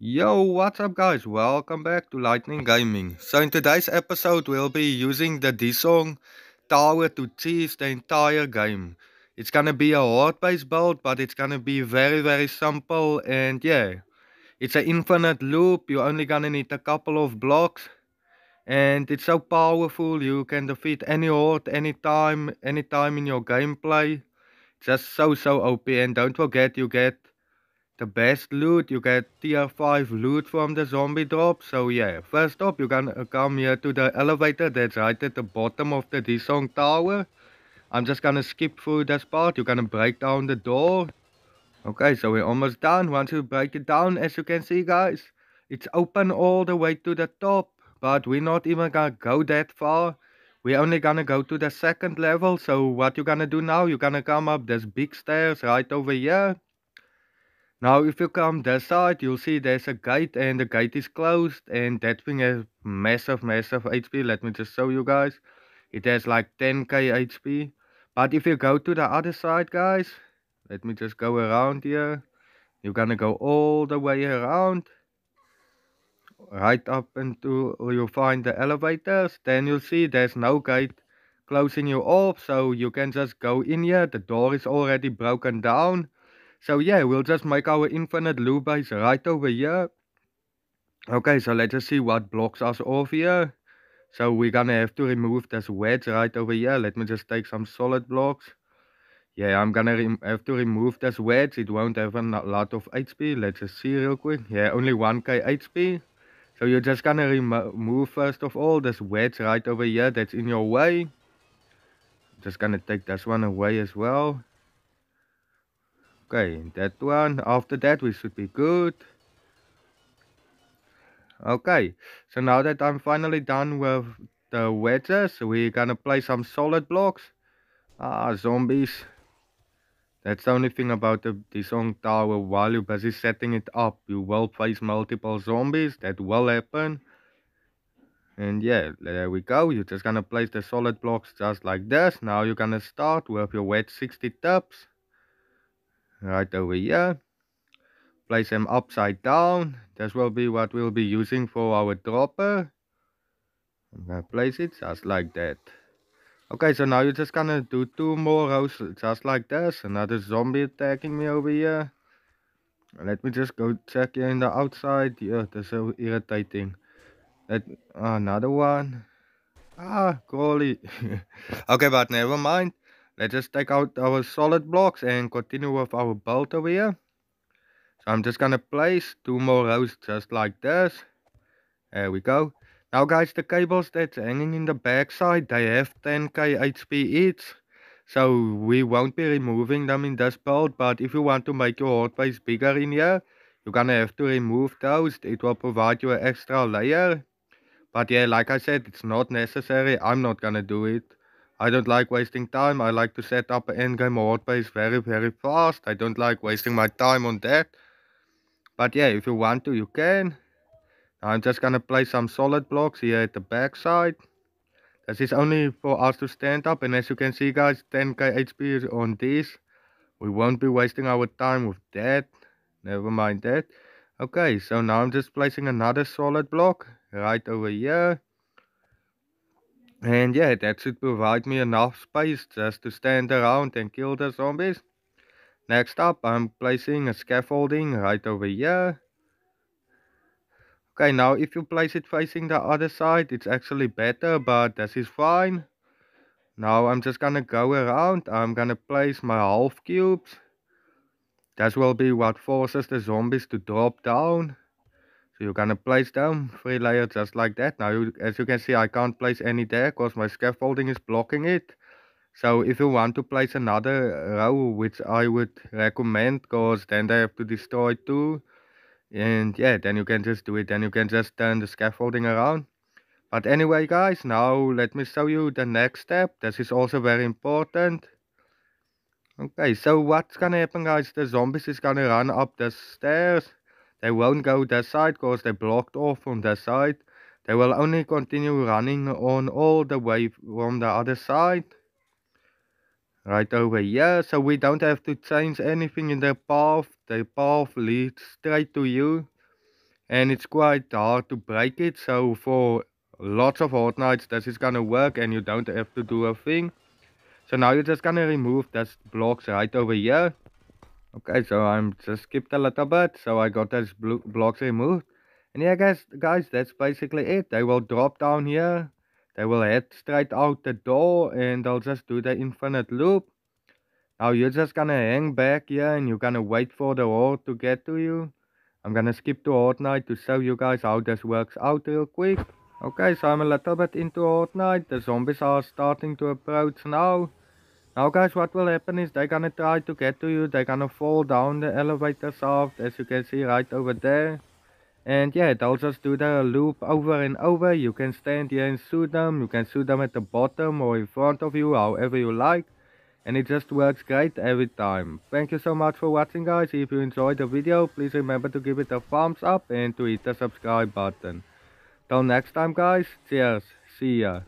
Yo, what's up guys? Welcome back to Lightning Gaming. So in today's episode we'll be using the Dishong tower to cheese the entire game. It's gonna be a horde based build but it's gonna be very very simple and yeah. It's an infinite loop, you're only gonna need a couple of blocks. And it's so powerful, you can defeat any horde anytime, anytime in your gameplay. Just so so OP and don't forget you get the best loot. You get tier 5 loot from the zombie drop. So yeah, first up you're gonna come here to the elevator that's right at the bottom of the Dishong tower. I'm just gonna skip through this part. You're gonna break down the door. Okay, so we're almost done. Once you break it down, as you can see guys, it's open all the way to the top. But we're not even gonna go that far. We're only gonna go to the second level. So what you're gonna do now, you're gonna come up this big stairs right over here. Now if you come this side, you'll see there's a gate and the gate is closed and that thing has massive, massive HP. Let me just show you guys. It has like 10k HP. But if you go to the other side, guys, let me just go around here. You're gonna go all the way around. Right up until you find the elevators. Then you'll see there's no gate closing you off. So you can just go in here. The door is already broken down. So yeah, we'll just make our infinite loop base right over here. Okay, so let's just see what blocks us off here. So we're gonna have to remove this wedge right over here. Let me just take some solid blocks. Yeah, I'm gonna have to remove this wedge. It won't have a lot of HP. Let's just see real quick. Yeah, only 1k HP. So you're just gonna remove first of all this wedge right over here that's in your way. Just gonna take this one away as well. Okay, that one. After that, we should be good. Okay, so now that I'm finally done with the wedges, we're gonna play some solid blocks. Ah, zombies. That's the only thing about the Dishong tower. While you're busy setting it up, you will face multiple zombies. That will happen. And yeah, there we go. You're just gonna place the solid blocks just like this. Now you're gonna start with your wedge 60 tips right over here. Place them upside down. This will be what we'll be using for our dropper. I'm gonna place it just like that. Okay so now you're just gonna do two more rows just like this. Another zombie attacking me over here. Let me just go check here in the outside. Yeah that's so irritating. That another one. Ah crawly. Okay but never mind Let's just take out our solid blocks and continue with our bolt over here. So I'm just gonna place two more rows just like this. There we go. Now guys, the cables that's hanging in the back side, they have 10k HP each. So we won't be removing them in this build, but if you want to make your horde base bigger in here, you're gonna have to remove those. It will provide you an extra layer. But yeah, like I said, it's not necessary. I'm not gonna do it. I don't like wasting time. I like to set up an endgame horde base very, very fast. I don't like wasting my time on that. But yeah, if you want to, you can. I'm just gonna place some solid blocks here at the backside. This is only for us to stand up. And as you can see, guys, 10k HP is on this. We won't be wasting our time with that. Never mind that. Okay, so now I'm just placing another solid block right over here. And yeah, that should provide me enough space just to stand around and kill the zombies. Next up, I'm placing a scaffolding right over here. Okay, now if you place it facing the other side, it's actually better, but this is fine. Now I'm just gonna go around. I'm gonna place my half cubes. This will be what forces the zombies to drop down. So you're gonna place down three layers just like that. Now, you, as you can see, I can't place any there because my scaffolding is blocking it. So if you want to place another row, which I would recommend, because then they have to destroy two. And yeah, then you can just do it. Then you can just turn the scaffolding around. But anyway, guys, now let me show you the next step. This is also very important. Okay, so what's gonna happen, guys? The zombies is gonna run up the stairs they won't go that side because they're blocked off from that side. They will only continue running on all the way from the other side. Right over here. So we don't have to change anything in the path. The path leads straight to you. and it's quite hard to break it so for lots of horde nights this is gonna work and you don't have to do a thing so now you're just gonna remove this blocks right over here okay so i'm just skipped a little bit so i got those blocks removed and yeah guys guys that's basically it they will drop down here they will head straight out the door and they'll just do the infinite loop now you're just gonna hang back here and you're gonna wait for the horde to get to you I'm gonna skip to Night to show you guys how this works out real quick. Okay, so I'm a little bit into Night. The zombies are starting to approach now. Now guys, what will happen is they're gonna try to get to you. They're gonna fall down the elevator shaft, as you can see right over there. And yeah, they'll just do the loop over and over. You can stand here and shoot them. You can shoot them at the bottom or in front of you, however you like and it just works great every time. Thank you so much for watching guys. If you enjoyed the video, please remember to give it a thumbs up and to hit the subscribe button. Till next time guys, cheers, see ya.